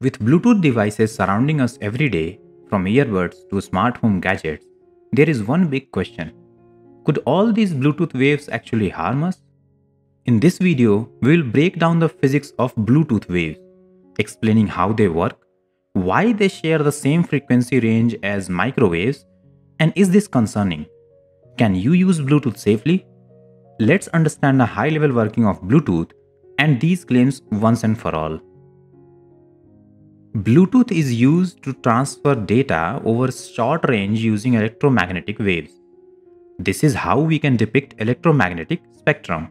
With Bluetooth devices surrounding us every day, from earbuds to smart home gadgets, there is one big question. Could all these Bluetooth waves actually harm us? In this video, we will break down the physics of Bluetooth waves, explaining how they work, why they share the same frequency range as microwaves, and is this concerning? Can you use Bluetooth safely? Let's understand the high level working of Bluetooth and these claims once and for all. Bluetooth is used to transfer data over short range using electromagnetic waves. This is how we can depict electromagnetic spectrum.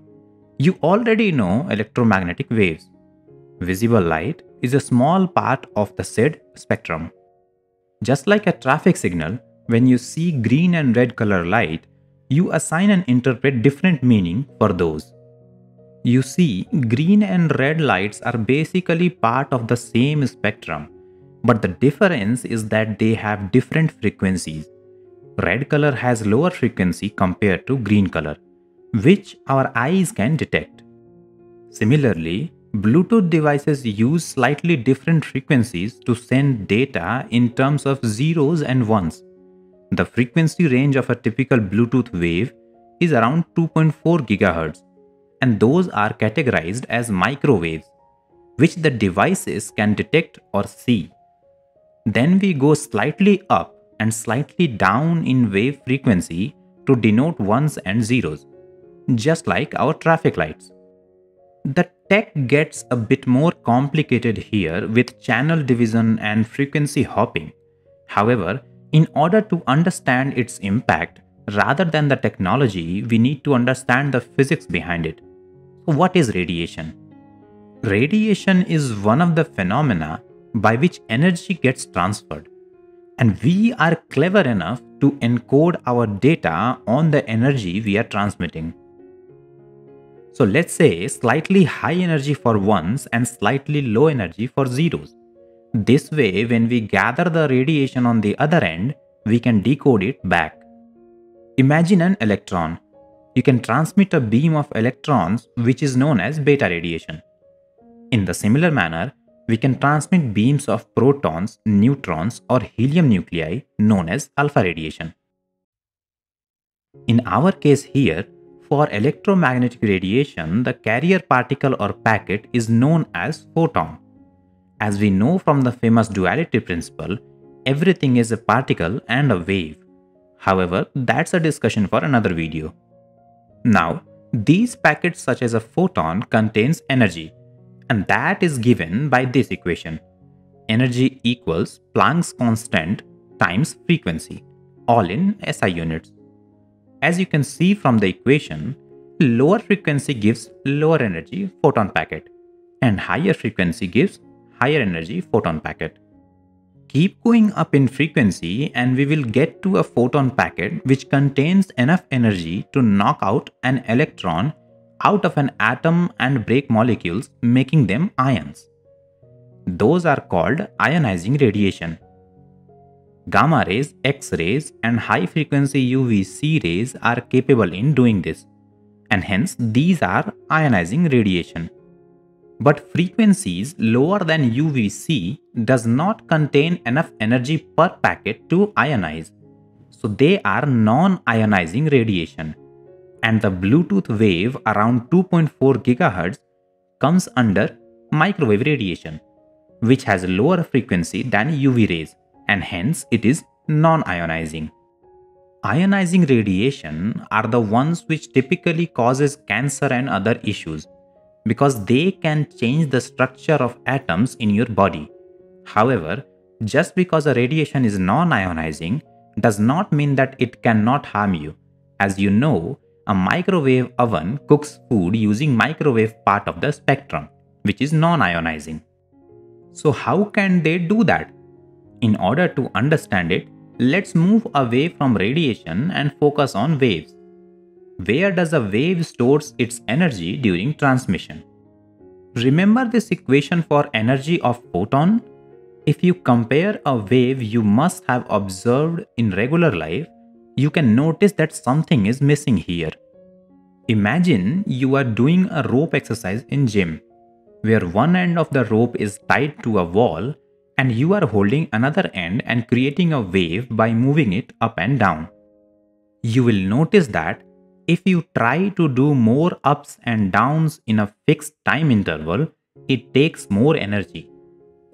You already know electromagnetic waves. Visible light is a small part of the said spectrum. Just like a traffic signal, when you see green and red color light, you assign and interpret different meaning for those. You see, green and red lights are basically part of the same spectrum, but the difference is that they have different frequencies. Red color has lower frequency compared to green color, which our eyes can detect. Similarly, Bluetooth devices use slightly different frequencies to send data in terms of zeros and ones. The frequency range of a typical Bluetooth wave is around 2.4 GHz, and those are categorized as microwaves, which the devices can detect or see. Then we go slightly up and slightly down in wave frequency to denote ones and zeros, just like our traffic lights. The tech gets a bit more complicated here with channel division and frequency hopping. However, in order to understand its impact, rather than the technology, we need to understand the physics behind it. What is radiation? Radiation is one of the phenomena by which energy gets transferred. And we are clever enough to encode our data on the energy we are transmitting. So let's say slightly high energy for ones and slightly low energy for zeros. This way, when we gather the radiation on the other end, we can decode it back. Imagine an electron you can transmit a beam of electrons which is known as beta radiation. In the similar manner, we can transmit beams of protons, neutrons or helium nuclei known as alpha radiation. In our case here, for electromagnetic radiation, the carrier particle or packet is known as photon. As we know from the famous duality principle, everything is a particle and a wave. However, that's a discussion for another video. Now, these packets such as a photon contains energy and that is given by this equation. Energy equals Planck's constant times frequency, all in SI units. As you can see from the equation, lower frequency gives lower energy photon packet and higher frequency gives higher energy photon packet. Keep going up in frequency and we will get to a photon packet which contains enough energy to knock out an electron out of an atom and break molecules making them ions. Those are called ionizing radiation. Gamma rays, X rays and high frequency UVC rays are capable in doing this and hence these are ionizing radiation. But frequencies lower than UVC does not contain enough energy per packet to ionize. So they are non-ionizing radiation. And the Bluetooth wave around 2.4 GHz comes under microwave radiation, which has a lower frequency than UV rays and hence it is non-ionizing. Ionizing radiation are the ones which typically causes cancer and other issues because they can change the structure of atoms in your body. However, just because a radiation is non ionizing does not mean that it cannot harm you. As you know, a microwave oven cooks food using microwave part of the spectrum, which is non ionizing. So, how can they do that? In order to understand it, let's move away from radiation and focus on waves where does a wave stores its energy during transmission? Remember this equation for energy of photon? If you compare a wave you must have observed in regular life, you can notice that something is missing here. Imagine you are doing a rope exercise in gym. where one end of the rope is tied to a wall and you are holding another end and creating a wave by moving it up and down. You will notice that if you try to do more ups and downs in a fixed time interval, it takes more energy.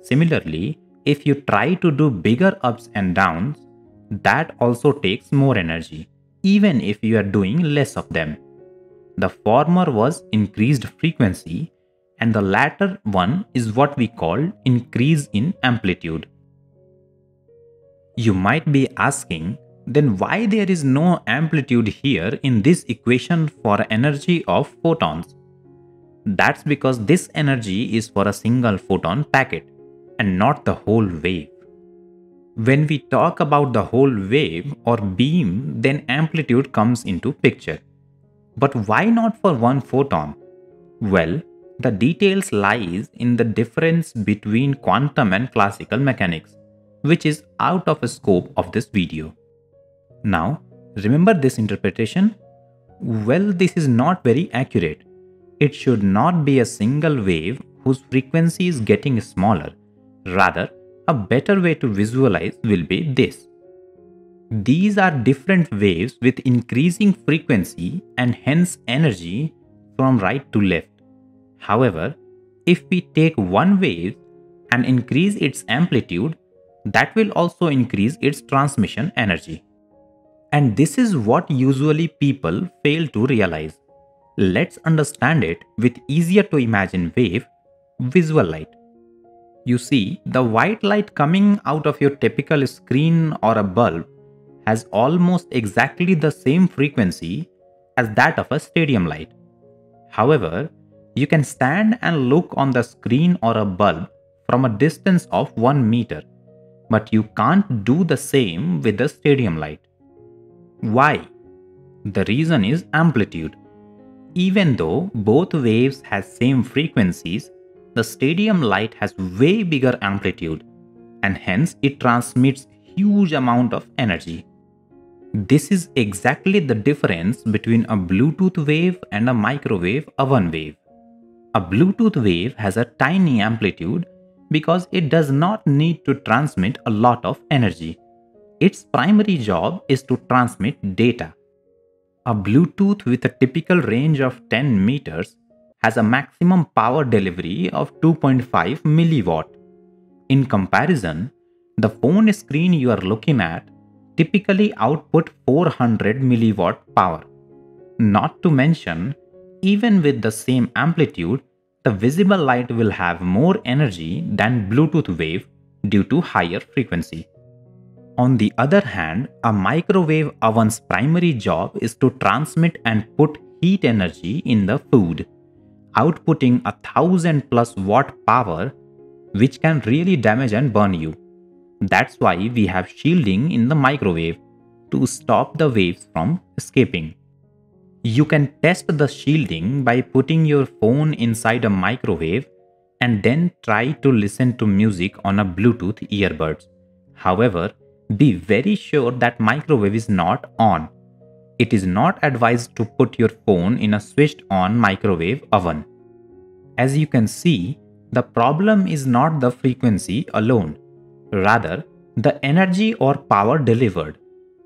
Similarly, if you try to do bigger ups and downs, that also takes more energy, even if you are doing less of them. The former was increased frequency, and the latter one is what we call increase in amplitude. You might be asking, then why there is no amplitude here in this equation for energy of photons? That's because this energy is for a single photon packet and not the whole wave. When we talk about the whole wave or beam, then amplitude comes into picture. But why not for one photon? Well, the details lies in the difference between quantum and classical mechanics, which is out of the scope of this video. Now, remember this interpretation? Well, this is not very accurate. It should not be a single wave whose frequency is getting smaller. Rather, a better way to visualize will be this. These are different waves with increasing frequency and hence energy from right to left. However, if we take one wave and increase its amplitude, that will also increase its transmission energy. And this is what usually people fail to realize. Let's understand it with easier to imagine wave, visual light. You see, the white light coming out of your typical screen or a bulb has almost exactly the same frequency as that of a stadium light. However, you can stand and look on the screen or a bulb from a distance of 1 meter, but you can't do the same with the stadium light. Why? The reason is amplitude. Even though both waves has same frequencies, the stadium light has way bigger amplitude and hence it transmits huge amount of energy. This is exactly the difference between a Bluetooth wave and a microwave oven wave. A Bluetooth wave has a tiny amplitude because it does not need to transmit a lot of energy. Its primary job is to transmit data. A Bluetooth with a typical range of 10 meters has a maximum power delivery of 2.5 milliwatt. In comparison, the phone screen you are looking at typically output 400 milliwatt power. Not to mention, even with the same amplitude, the visible light will have more energy than Bluetooth wave due to higher frequency. On the other hand, a microwave oven's primary job is to transmit and put heat energy in the food, outputting a thousand plus watt power, which can really damage and burn you. That's why we have shielding in the microwave to stop the waves from escaping. You can test the shielding by putting your phone inside a microwave and then try to listen to music on a Bluetooth earbuds. However, be very sure that microwave is not on. It is not advised to put your phone in a switched on microwave oven. As you can see, the problem is not the frequency alone rather the energy or power delivered,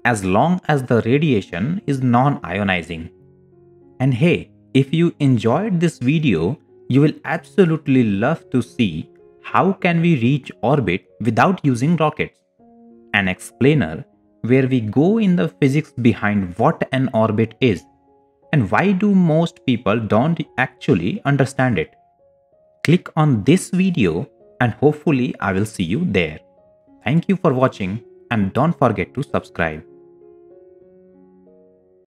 as long as the radiation is non-ionizing. And hey, if you enjoyed this video, you will absolutely love to see how can we reach orbit without using rockets. An explainer where we go in the physics behind what an orbit is and why do most people don't actually understand it. Click on this video and hopefully I will see you there. Thank you for watching and don't forget to subscribe.